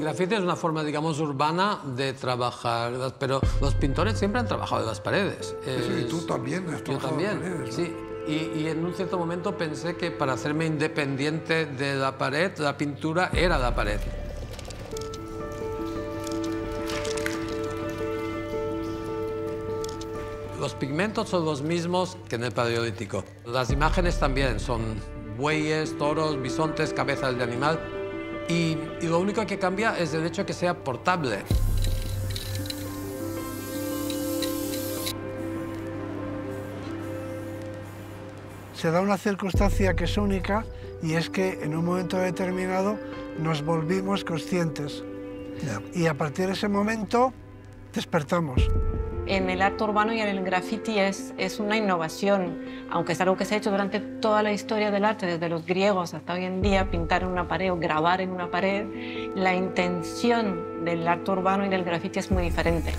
graffiti es una forma, digamos, urbana de trabajar, pero los pintores siempre han trabajado en las paredes. y tú también has Yo trabajado en también, paredes, ¿no? sí. Y, y en un cierto momento pensé que para hacerme independiente de la pared, la pintura era la pared. Los pigmentos son los mismos que en el paleolítico. Las imágenes también son bueyes, toros, bisontes, cabezas de animal. Y, y lo único que cambia es el hecho de que sea portable. se da una circunstancia que es única y es que en un momento determinado nos volvimos conscientes. Y a partir de ese momento despertamos. En el arte urbano y en el graffiti es, es una innovación, aunque es algo que se ha hecho durante toda la historia del arte, desde los griegos hasta hoy en día, pintar en una pared o grabar en una pared, la intención del arte urbano y del graffiti es muy diferente.